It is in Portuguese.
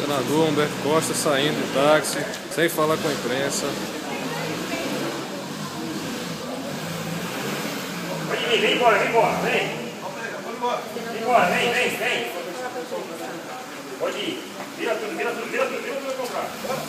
Senador Humberto Costa saindo de táxi, sem falar com a imprensa. Vem, vem embora, vem embora, vem. Vem embora, vem, vem, vem. Pode ir. Vira tudo, vira tudo, vira tudo, vira tudo.